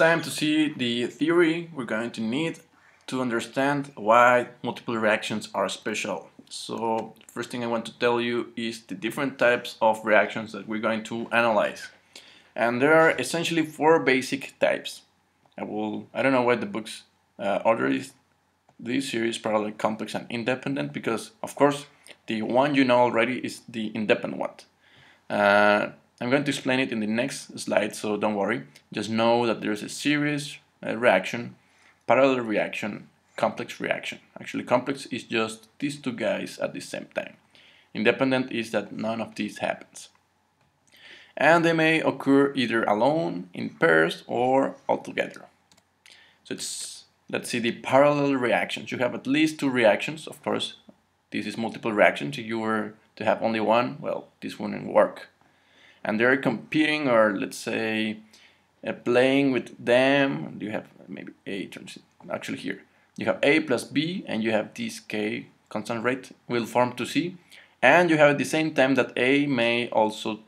Time to see the theory we're going to need to understand why multiple reactions are special. So first thing I want to tell you is the different types of reactions that we're going to analyze. And there are essentially four basic types. I will I don't know why the books uh, order is this series parallel complex and independent because of course the one you know already is the independent one. Uh, I'm going to explain it in the next slide, so don't worry. Just know that there's a series a uh, reaction, parallel reaction, complex reaction. Actually, complex is just these two guys at the same time. Independent is that none of these happens. And they may occur either alone, in pairs, or all together. So it's, let's see the parallel reactions. You have at least two reactions, of course. This is multiple reactions. If you were to have only one, well, this wouldn't work and they're competing or let's say uh, playing with them. You have maybe a actually here. You have a plus b and you have this k constant rate will form to c. And you have at the same time that a may also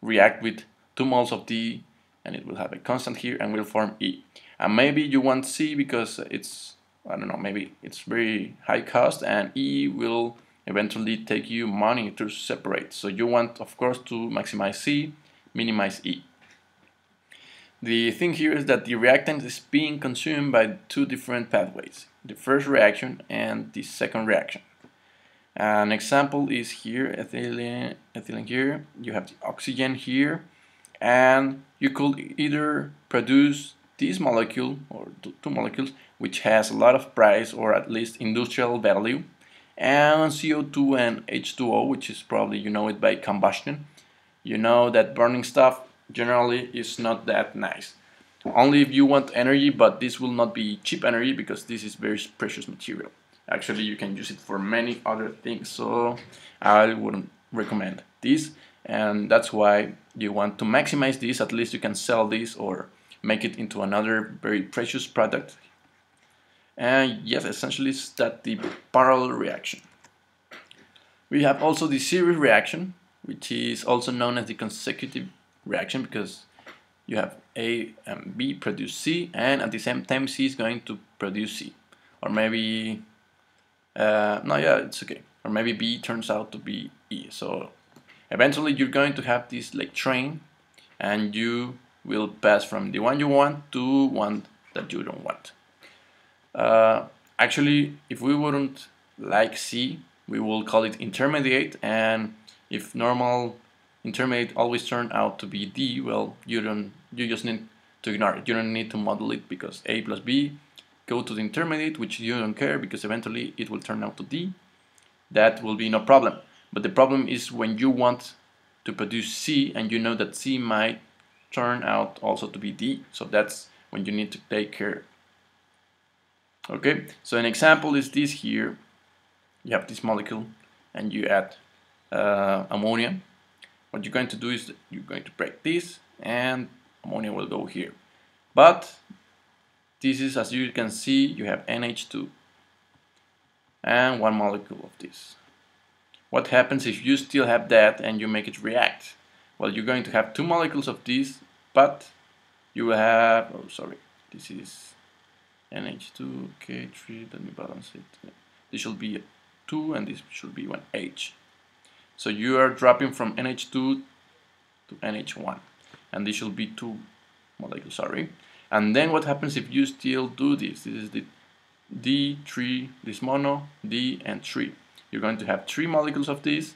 react with two moles of d and it will have a constant here and will form e. And maybe you want c because it's I don't know maybe it's very high cost and e will eventually take you money to separate. So you want, of course, to maximize C, minimize E. The thing here is that the reactant is being consumed by two different pathways, the first reaction and the second reaction. An example is here, ethylene, ethylene here, you have the oxygen here, and you could either produce this molecule, or two molecules, which has a lot of price or at least industrial value, and CO2 and H2O, which is probably you know it by combustion. You know that burning stuff generally is not that nice. Only if you want energy, but this will not be cheap energy because this is very precious material. Actually, you can use it for many other things, so I wouldn't recommend this. And that's why you want to maximize this, at least you can sell this or make it into another very precious product and yes, essentially it's that the parallel reaction. We have also the series reaction, which is also known as the consecutive reaction because you have A and B produce C, and at the same time C is going to produce C. Or maybe, uh, no, yeah, it's okay. Or maybe B turns out to be E. So eventually you're going to have this like train, and you will pass from the one you want to one that you don't want. Uh, actually, if we wouldn't like C, we will call it intermediate, and if normal intermediate always turn out to be D, well, you don't, you just need to ignore it. You don't need to model it because A plus B go to the intermediate, which you don't care because eventually it will turn out to D. That will be no problem. But the problem is when you want to produce C and you know that C might turn out also to be D. So that's when you need to take care Okay, so an example is this here. You have this molecule and you add uh, ammonia. What you're going to do is you're going to break this and ammonia will go here. But this is, as you can see, you have NH2 and one molecule of this. What happens if you still have that and you make it react? Well, you're going to have two molecules of this, but you will have, oh sorry, this is NH2, K3, let me balance it. This should be 2 and this should be 1 H. So you are dropping from NH2 to NH1 and this should be 2 molecules, sorry. And then what happens if you still do this? This is the D3, this mono, D and 3. You're going to have 3 molecules of this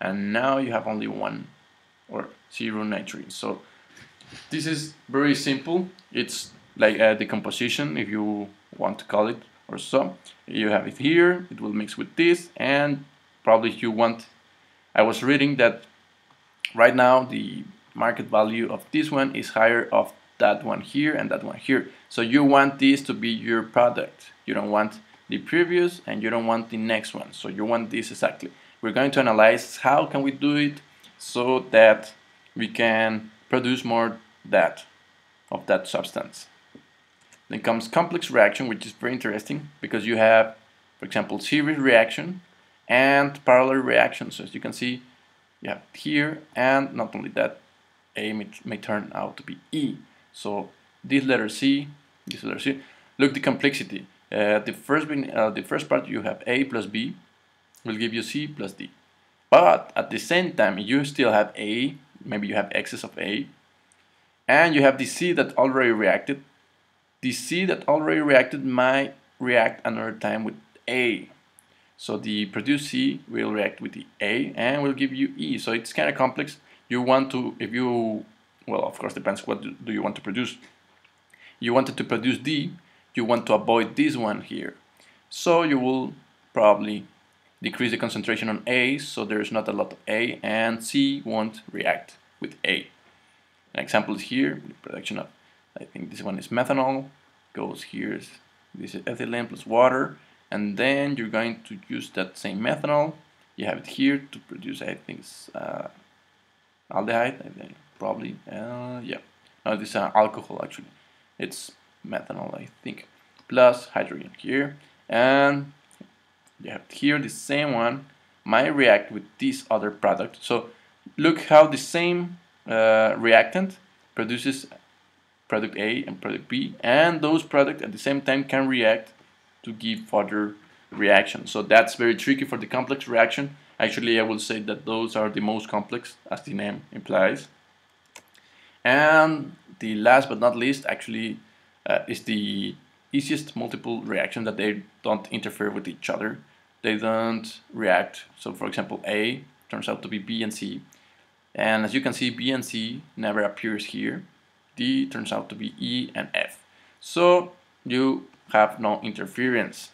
and now you have only 1 or 0 nitrogen. So this is very simple. It's like uh, decomposition if you want to call it or so. You have it here it will mix with this and probably you want I was reading that right now the market value of this one is higher of that one here and that one here. So you want this to be your product. You don't want the previous and you don't want the next one. So you want this exactly. We're going to analyze how can we do it so that we can produce more that of that substance then comes complex reaction, which is very interesting because you have, for example, series reaction and parallel reaction. So as you can see, you have here, and not only that, A may, may turn out to be E. So this letter C, this letter C. Look the complexity. Uh, the first uh, the first part you have A plus B will give you C plus D. But at the same time you still have A, maybe you have excess of A, and you have the C that already reacted. The C that already reacted might react another time with A. So the produced C will react with the A and will give you E. So it's kind of complex. You want to, if you, well, of course, depends what do you want to produce. You wanted to produce D, you want to avoid this one here. So you will probably decrease the concentration on A, so there's not a lot of A, and C won't react with A. An example is here, production of, I think this one is methanol, goes here, this is ethylene plus water, and then you're going to use that same methanol, you have it here to produce, I think, uh, aldehyde, I think, probably, uh, yeah, no, this is uh, alcohol actually, it's methanol, I think, plus hydrogen here, and you have here the same one. Might react with this other product. So look how the same uh, reactant produces product A and product B, and those products at the same time can react to give further reaction. So that's very tricky for the complex reaction. Actually, I will say that those are the most complex, as the name implies. And the last but not least, actually, uh, is the easiest multiple reaction that they don't interfere with each other. They don't react. So for example, A turns out to be B and C. And as you can see, B and C never appears here. D turns out to be E and F. So you have no interference.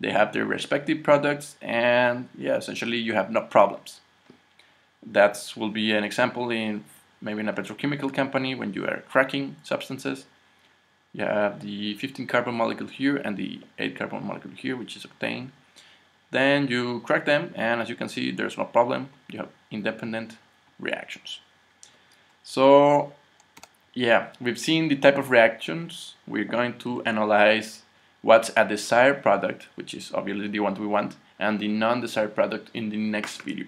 They have their respective products and yeah, essentially you have no problems. That will be an example in maybe in a petrochemical company when you are cracking substances you have the 15 carbon molecule here and the 8 carbon molecule here which is octane then you crack them and as you can see there's no problem you have independent reactions so yeah we've seen the type of reactions we're going to analyze what's a desired product which is obviously the one we want and the non-desired product in the next video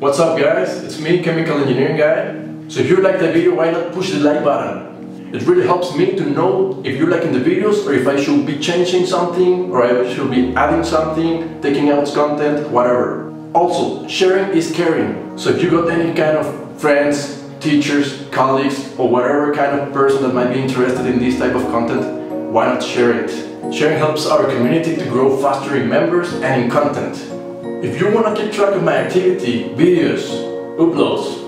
What's up guys, it's me, Chemical Engineering Guy. So if you like the video, why not push the like button? It really helps me to know if you're liking the videos or if I should be changing something or I should be adding something, taking out content, whatever. Also, sharing is caring. So if you got any kind of friends, teachers, colleagues or whatever kind of person that might be interested in this type of content, why not share it? Sharing helps our community to grow faster in members and in content. If you want to keep track of my activity, videos, uploads,